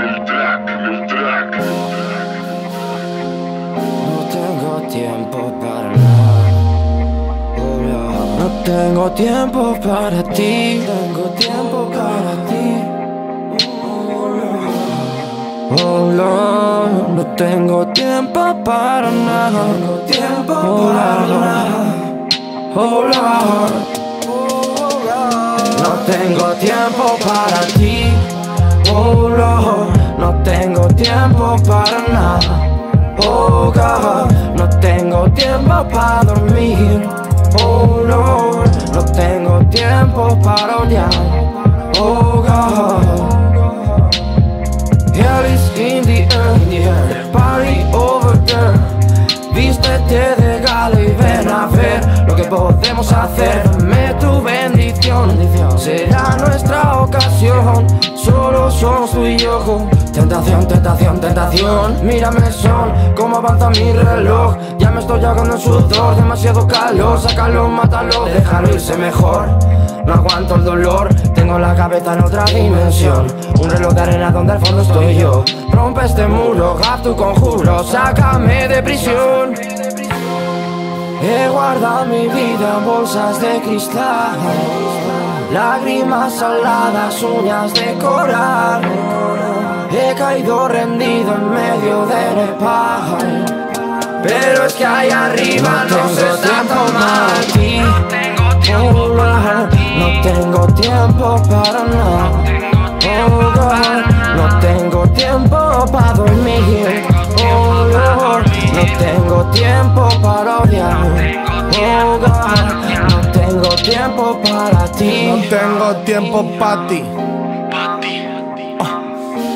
el track, en el track. No tengo tiempo para nada. Oh, no. No tengo tiempo para ti. Tengo tiempo para ti. Oh, no, no tengo tiempo para nada. No tengo tiempo para nada. Oh, Lord. No tengo tiempo para ti. Oh, Lord. No tengo tiempo para nada. Oh, God. No tengo tiempo para dormir. Oh, Lord. No tengo tiempo para odiar. Oh, God. Hell is in the podemos hacer. Dame tu bendición, será nuestra ocasión. Solo somos tú y yo. Tentación, tentación, tentación. Mírame, son cómo avanza mi reloj. Ya me estoy ahogando en sudor, demasiado calor. Sácalo, mátalo, déjalo irse mejor. No aguanto el dolor, tengo la cabeza en otra dimensión. Un reloj de arena donde al fondo estoy yo. Rompe este muro, haz tu conjuro, sácame de prisión. He guardado mi vida en bolsas de cristal. Lágrimas saladas, uñas de coral. He caído rendido en medio de Nepal. Pero es que ahí arriba no, se está tomando. Oh, no tengo tiempo para nada. Oh, no tengo tiempo para dormir. Tiempo para odiar. Oh, no tengo tiempo para ti. No tengo tiempo para ti.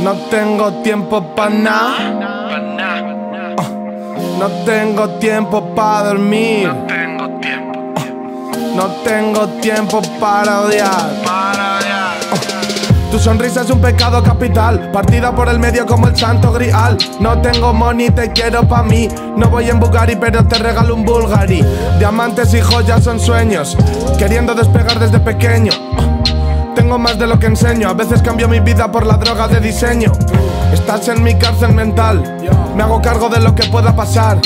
No tengo tiempo para nada. No tengo tiempo para dormir. No tengo tiempo para odiar. Tu sonrisa es un pecado capital, partida por el medio como el santo grial. No tengo money, te quiero pa' mí. No voy en Bugatti, pero te regalo un Bulgari. Diamantes y joyas son sueños, queriendo despegar desde pequeño. Tengo más de lo que enseño, a veces cambio mi vida por la droga de diseño. Estás en mi cárcel mental, me hago cargo de lo que pueda pasar.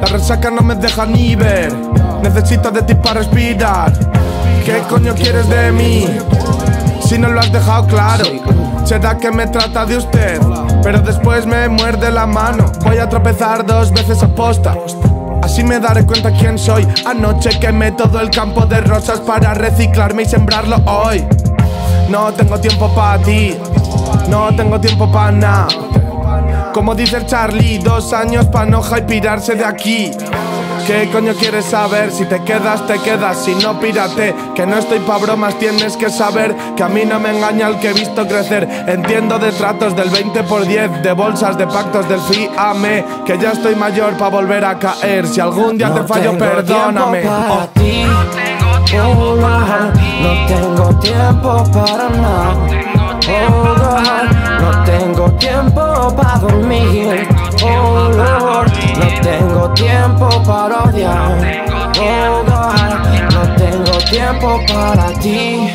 La resaca no me deja ni ver, necesito de ti para respirar. ¿Qué coño quieres de mí? Si no lo has dejado claro, será que me trata de usted, pero después me muerde la mano. Voy a tropezar dos veces a posta. Así me daré cuenta quién soy. Anoche quemé todo el campo de rosas para reciclarme y sembrarlo hoy. No tengo tiempo para ti, no tengo tiempo para nada. Como dice el Charlie, dos años pa' no pirarse de aquí. ¿Qué coño quieres saber? Si te quedas, te quedas, si no, pírate. Que no estoy pa' bromas, tienes que saber que a mí no me engaña el que he visto crecer. Entiendo de tratos del 20 por 10, de bolsas, de pactos del fíame. Que ya estoy mayor pa' volver a caer. Si algún día te fallo, tengo perdóname. tiempo para Oh. ti. Oh, no tengo tiempo para nada. Oh, God, no tengo tiempo para dormir. Oh, no tengo tiempo para odiar. No tengo tiempo para ti.